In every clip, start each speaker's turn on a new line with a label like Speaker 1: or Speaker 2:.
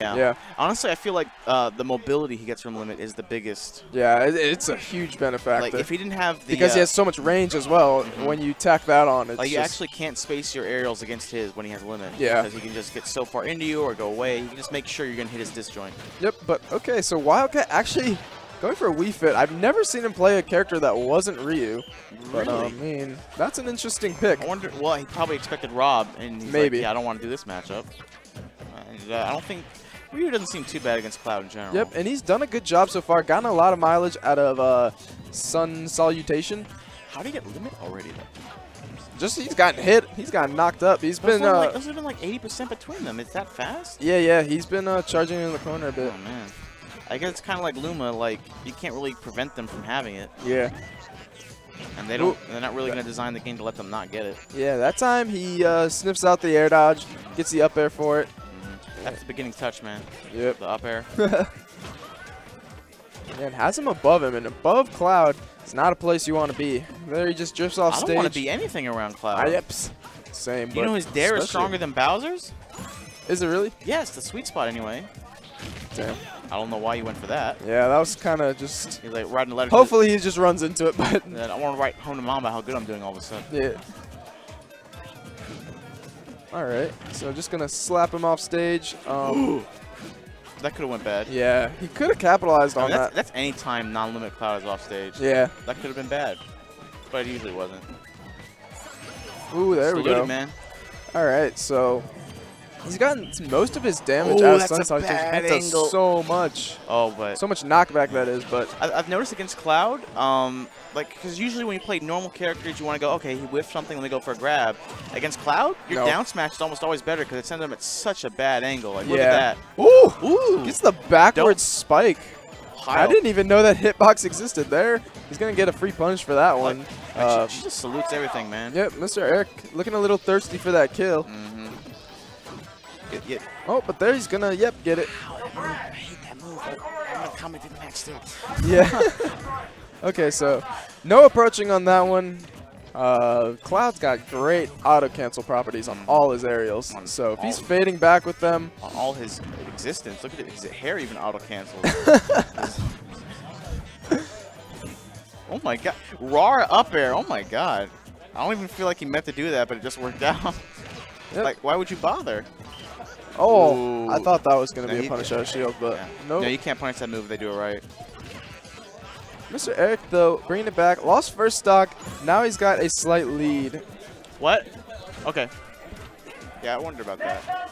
Speaker 1: Yeah.
Speaker 2: Yeah.
Speaker 1: Honestly, I feel like uh, the mobility he gets from Limit is the biggest.
Speaker 2: Yeah, it, it's a huge benefactor.
Speaker 1: Like, if he didn't have the.
Speaker 2: because he
Speaker 1: uh,
Speaker 2: has so much range as well. When you tack that on, it's
Speaker 1: Like, you
Speaker 2: just,
Speaker 1: actually can't space your aerials against his when he has Limit.
Speaker 2: Yeah.
Speaker 1: Because he can just get so far into you or go away. He can just make sure you're going to hit his disjoint.
Speaker 2: Yep, but okay, so Wildcat actually going for a Wii Fit. I've never seen him play a character that wasn't Ryu. But, uh, I mean, that's an interesting pick.
Speaker 1: I wonder. Well, he probably expected Rob, and he's
Speaker 2: Maybe.
Speaker 1: like, "Yeah, I don't want to do this matchup." Uh, I don't think Ryu doesn't seem too bad against Cloud in general.
Speaker 2: Yep, and he's done a good job so far. Gotten a lot of mileage out of uh, Sun Salutation.
Speaker 1: How do you get limit already though?
Speaker 2: Just he's gotten hit. He's gotten knocked up. He's
Speaker 1: Those
Speaker 2: been uh,
Speaker 1: like, those have been like 80% between them. Is that fast?
Speaker 2: yeah, yeah. He's been uh, charging in the corner a bit.
Speaker 1: Oh man. I guess it's kind of like Luma. Like you can't really prevent them from having it,
Speaker 2: Yeah,
Speaker 1: and they don't. They're not really going to design the game to let them not get it.
Speaker 2: yeah. That time he uh, sniffs out the air dodge, gets the up air for it.
Speaker 1: That's the beginning touch, man.
Speaker 2: Yep.
Speaker 1: The up air.
Speaker 2: And has him above him, and above Cloud is not a place you want to be. There he just drifts off
Speaker 1: I don't
Speaker 2: stage.
Speaker 1: want to be anything around Cloud.
Speaker 2: Ah, yep. Same.
Speaker 1: You know his dair is stronger than Bowser's?
Speaker 2: Is it really?
Speaker 1: Yes, the sweet spot anyway.
Speaker 2: Damn.
Speaker 1: I don't know why you went for that.
Speaker 2: Yeah, that was kind of just.
Speaker 1: He's like riding a letter.
Speaker 2: Hopefully he just runs into it, but
Speaker 1: I want to write home to mom about how good I'm doing all of a sudden.
Speaker 2: yeah. All right, so just gonna slap him off stage. Um,
Speaker 1: That could have went bad.
Speaker 2: yeah, he could have capitalized
Speaker 1: I
Speaker 2: on
Speaker 1: that's,
Speaker 2: that.
Speaker 1: that's any time non-limit Cloud is off stage.
Speaker 2: Yeah.
Speaker 1: That could have been bad, but it usually wasn't.
Speaker 2: Ooh, there we go.
Speaker 1: it, man.
Speaker 2: All right, so he's gotten most of his damage
Speaker 1: Ooh,
Speaker 2: out of
Speaker 1: that's a
Speaker 2: Sun
Speaker 1: bad
Speaker 2: does
Speaker 1: angle.
Speaker 2: so much.
Speaker 1: Oh, but
Speaker 2: So much knockback that is, but
Speaker 1: I, I've noticed against Cloud, um, like, because usually when you play normal characters, you want to go, okay, he whiffed something, let me go for a grab. Against Cloud, your
Speaker 2: No.
Speaker 1: down smash is almost always better because it sends him at such a bad angle. Like, look
Speaker 2: yeah.
Speaker 1: at that. Ooh, ooh,
Speaker 2: gets the backwards spike. I didn't even know that hitbox existed there. He's gonna get a free punch for that one.
Speaker 1: Like,
Speaker 2: Uh,
Speaker 1: she, she just salutes everything, man.
Speaker 2: yep, Mr. Eric looking a little thirsty for that kill.
Speaker 1: Mm-hmm.
Speaker 2: Oh, but there he's gonna, yep, get it.
Speaker 1: I hate that move. I'm gonna comment in the match.
Speaker 2: Yeah. okay, so no approaching on that one. Uh, Cloud's got great auto cancel properties on all his aerials.
Speaker 1: On
Speaker 2: So if he's fading back with them,
Speaker 1: On all his existence, look at it. His hair even auto cancels. oh my god, raw up air. Oh my god. I don't even feel like he meant to do that, but it just worked out.
Speaker 2: Yep.
Speaker 1: Like, why would you bother?
Speaker 2: Oh, I thought that was gonna
Speaker 1: No,
Speaker 2: be a punish out shield, but
Speaker 1: Yeah.
Speaker 2: no.
Speaker 1: No, you can't punish that move if they do it right.
Speaker 2: Mr. Eric though, bringing it back, lost first stock. Now he's got a slight lead.
Speaker 1: What? Okay. Yeah, I wondered about that.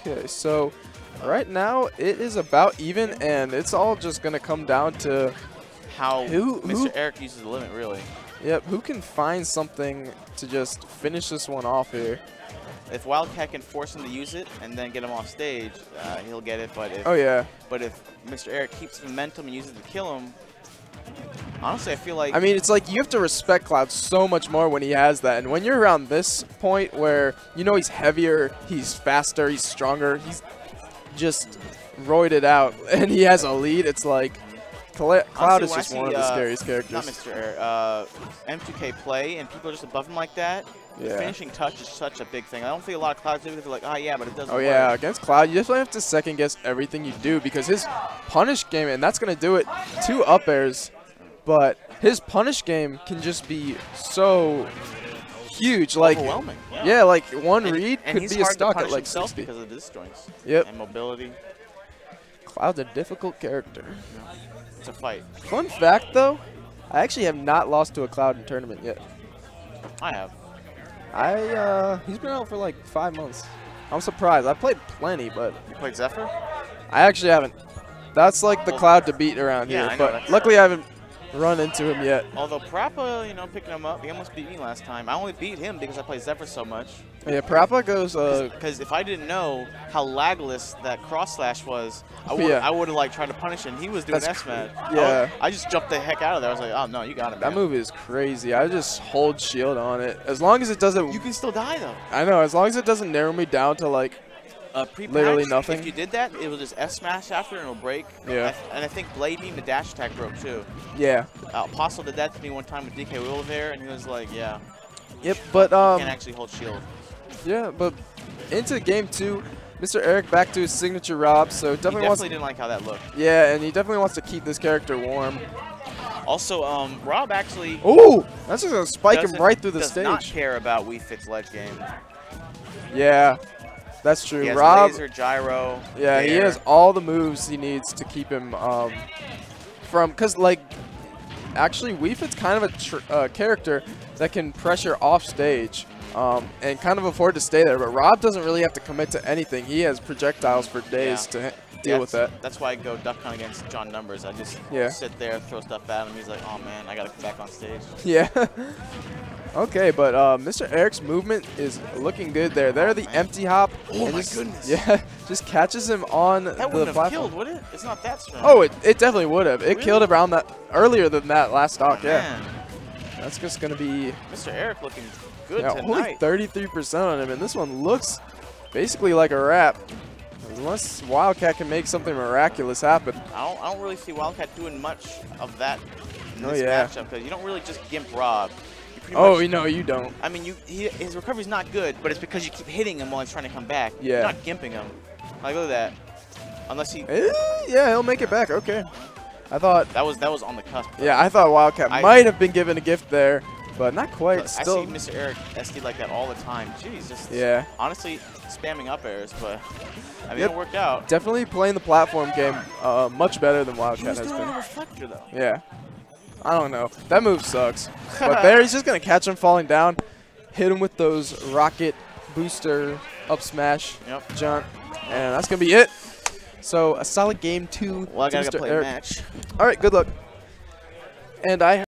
Speaker 2: Okay, so right now it is about even, and it's all just gonna come down to
Speaker 1: How
Speaker 2: Who-
Speaker 1: Mr.
Speaker 2: who-
Speaker 1: Eric uses the limit, really.
Speaker 2: yep, who can find something to just finish this one off here.
Speaker 1: If Wildcat can force him to use it and then get him off stage, uh, he'll get it. But if
Speaker 2: Oh yeah,
Speaker 1: but if Mr. Eric keeps momentum and uses it to kill him, honestly, I feel like
Speaker 2: I mean it's like you have to respect Cloud so much more when he has that, and when you're around this point where you know he's heavier, he's faster, he's stronger, he's just roided out, and he has a lead. It's like Cla- Cloud is just one of
Speaker 1: see,
Speaker 2: the
Speaker 1: uh,
Speaker 2: scariest characters.
Speaker 1: not Mr. Eric, uh, M2K play and people are just above him like that. The
Speaker 2: Yeah.
Speaker 1: finishing touch is such a big thing. I don't think a lot of clouds do it. They're like, oh yeah, but it doesn't.
Speaker 2: Oh yeah,
Speaker 1: work."
Speaker 2: against Cloud, you definitely have to second guess everything you do because his punish game, and that's gonna do it. Two up airs, but his punish game can just be so huge. Like
Speaker 1: overwhelming.
Speaker 2: yeah, like one
Speaker 1: And,
Speaker 2: read
Speaker 1: and
Speaker 2: could be a stock at like
Speaker 1: himself
Speaker 2: 60.
Speaker 1: because of disjoints
Speaker 2: Yep,
Speaker 1: and mobility.
Speaker 2: Cloud's a difficult character.
Speaker 1: It's a fight.
Speaker 2: Fun fact though, I actually have not lost to a Cloud in tournament yet.
Speaker 1: I have.
Speaker 2: I uh, he's been out for like five months. I'm surprised. I played plenty, but
Speaker 1: You played Zephyr?
Speaker 2: I actually haven't. That's like the Cloud to beat around
Speaker 1: yeah,
Speaker 2: here.
Speaker 1: I know,
Speaker 2: but luckily I haven't run into him yet.
Speaker 1: Although Prappa, you know, picking him up, he almost beat me last time. I only beat him because I play Zephyr so much.
Speaker 2: Yeah, Parappa goes. Uh,
Speaker 1: Because if I didn't know how lagless that cross slash was, I would
Speaker 2: Yeah.
Speaker 1: I would have like tried to punish him. He was doing
Speaker 2: That's
Speaker 1: S man.
Speaker 2: yeah.
Speaker 1: I, just jumped the heck out of there. I was like, oh no, you got him.
Speaker 2: that move is crazy. I just hold shield on it as long as it doesn't.
Speaker 1: You can still die though.
Speaker 2: I know as long as it doesn't narrow me down to like.
Speaker 1: Uh,
Speaker 2: Literally nothing.
Speaker 1: If you did that, it will just S smash after and it'll break.
Speaker 2: Yeah.
Speaker 1: And I think Blade beam the dash attack broke too.
Speaker 2: Yeah.
Speaker 1: Uh, Aposl did that to me one time with DK Will there, and he was like, yeah,
Speaker 2: Yep. But um.
Speaker 1: can't actually hold shield.
Speaker 2: Yeah, but into game two. Mr. Eric back to his signature Rob, so definitely,
Speaker 1: definitely
Speaker 2: wants.
Speaker 1: didn't like how that looked.
Speaker 2: Yeah, and he definitely wants to keep this character warm.
Speaker 1: Also, um, Rob actually
Speaker 2: Ooh, that's just gonna spike him right through the
Speaker 1: does
Speaker 2: stage.
Speaker 1: not care about Wii Fit's ledge game.
Speaker 2: Yeah, that's true.
Speaker 1: He
Speaker 2: Rob,
Speaker 1: laser, gyro.
Speaker 2: yeah, he has all the moves he needs to keep him um, from. Cause like, actually, Wii Fit's kind of a tr uh, character that can pressure off stage. Um, and kind of afford to stay there, but Rob doesn't really have to commit to anything. He has projectiles for days
Speaker 1: Yeah.
Speaker 2: to deal with that.
Speaker 1: That's why I go duck hunt against John Numbers. I just
Speaker 2: Yeah.
Speaker 1: sit there, throw stuff at him. He's like, oh man, I gotta come back on stage.
Speaker 2: Yeah. Okay, but uh, Mr. Eric's movement is looking good there. There, the empty hop.
Speaker 1: Oh my
Speaker 2: just-
Speaker 1: goodness.
Speaker 2: Yeah, just catches him on
Speaker 1: That
Speaker 2: the
Speaker 1: wouldn't have killed, would it? It's not that strong.
Speaker 2: Oh, it, it definitely would have. It killed around that earlier than that last stock. yeah,
Speaker 1: Man,
Speaker 2: that's just gonna be
Speaker 1: Mr. Eric looking good
Speaker 2: yeah, only 33% on him, and this one looks basically like a wrap. Unless Wildcat can make something miraculous happen.
Speaker 1: I don't, I don't really see Wildcat doing much of that in
Speaker 2: Oh,
Speaker 1: this
Speaker 2: yeah.
Speaker 1: matchup because you don't really just gimp Rob. Pretty
Speaker 2: Oh,
Speaker 1: much-
Speaker 2: you know you don't.
Speaker 1: I mean, you he, his recovery's not good, but it's because you keep hitting him while he's trying to come back.
Speaker 2: Yeah.
Speaker 1: You're not gimping him. Like look at that. Unless he
Speaker 2: Eh, yeah, he'll make it back. Okay. I thought
Speaker 1: that was that was on the cusp.
Speaker 2: Yeah, I thought Wildcat
Speaker 1: I-
Speaker 2: might have been given a gift there, but not quite.
Speaker 1: I
Speaker 2: Still,
Speaker 1: see Mr. Eric SD like that all the time. Jeez, just
Speaker 2: yeah,
Speaker 1: honestly spamming up airs, but I mean
Speaker 2: Yep.
Speaker 1: it worked out.
Speaker 2: definitely playing the platform game uh, much better than Wildcat has been.
Speaker 1: reflector though.
Speaker 2: Yeah, I don't know. That move sucks. but there, he's just gonna catch him falling down, hit him with those rocket booster up smash
Speaker 1: Yep.
Speaker 2: jump, and that's gonna be it. So a solid game two.
Speaker 1: Well, I gotta play a
Speaker 2: Eric.
Speaker 1: match.
Speaker 2: All right, good luck. And I